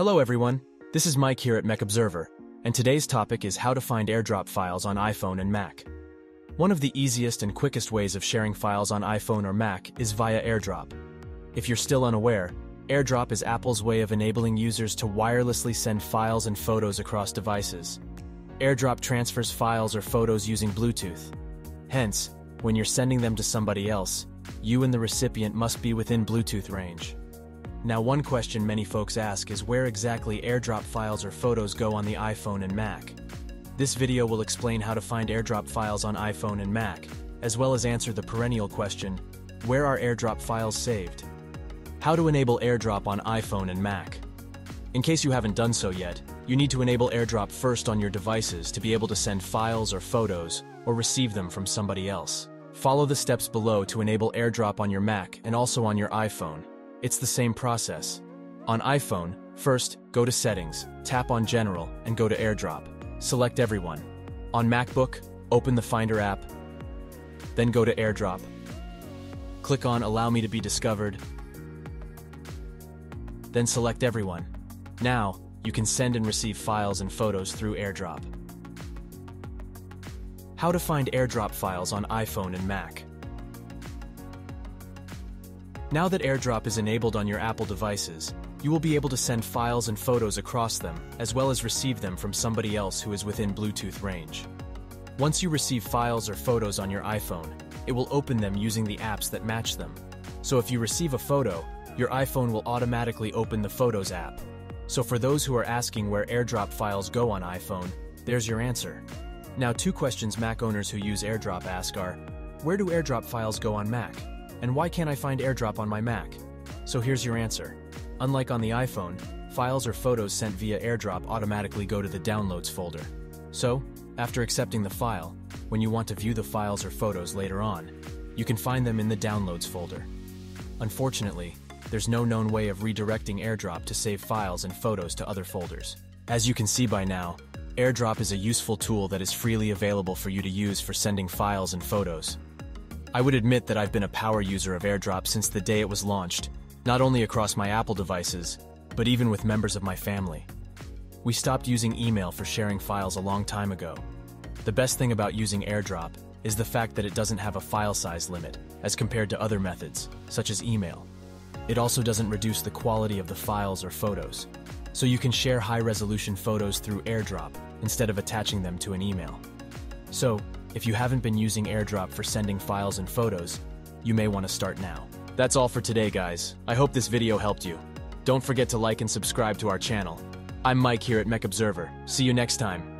Hello everyone, this is Mike here at Mac Observer, and today's topic is how to find airdrop files on iPhone and Mac. One of the easiest and quickest ways of sharing files on iPhone or Mac is via AirDrop. If you're still unaware, AirDrop is Apple's way of enabling users to wirelessly send files and photos across devices. AirDrop transfers files or photos using Bluetooth. Hence, when you're sending them to somebody else, you and the recipient must be within Bluetooth range. Now one question many folks ask is where exactly AirDrop files or photos go on the iPhone and Mac. This video will explain how to find AirDrop files on iPhone and Mac, as well as answer the perennial question, where are AirDrop files saved? How to enable AirDrop on iPhone and Mac. In case you haven't done so yet, you need to enable AirDrop first on your devices to be able to send files or photos, or receive them from somebody else. Follow the steps below to enable AirDrop on your Mac and also on your iPhone. It's the same process. On iPhone, first, go to Settings, tap on General, and go to AirDrop. Select Everyone. On MacBook, open the Finder app, then go to AirDrop. Click on Allow me to be discovered, then select Everyone. Now, you can send and receive files and photos through AirDrop. How to find AirDrop files on iPhone and Mac. Now that AirDrop is enabled on your Apple devices, you will be able to send files and photos across them, as well as receive them from somebody else who is within Bluetooth range. Once you receive files or photos on your iPhone, it will open them using the apps that match them. So if you receive a photo, your iPhone will automatically open the Photos app. So for those who are asking where AirDrop files go on iPhone, there's your answer. Now two questions Mac owners who use AirDrop ask are, where do AirDrop files go on Mac? And why can't I find AirDrop on my Mac? So here's your answer. Unlike on the iPhone, files or photos sent via AirDrop automatically go to the Downloads folder. So, after accepting the file, when you want to view the files or photos later on, you can find them in the Downloads folder. Unfortunately, there's no known way of redirecting AirDrop to save files and photos to other folders. As you can see by now, AirDrop is a useful tool that is freely available for you to use for sending files and photos. I would admit that I've been a power user of AirDrop since the day it was launched, not only across my Apple devices, but even with members of my family. We stopped using email for sharing files a long time ago. The best thing about using AirDrop is the fact that it doesn't have a file size limit, as compared to other methods, such as email. It also doesn't reduce the quality of the files or photos, so you can share high-resolution photos through AirDrop instead of attaching them to an email. So, if you haven't been using AirDrop for sending files and photos, you may want to start now. That's all for today, guys. I hope this video helped you. Don't forget to like and subscribe to our channel. I'm Mike here at Mac Observer. See you next time.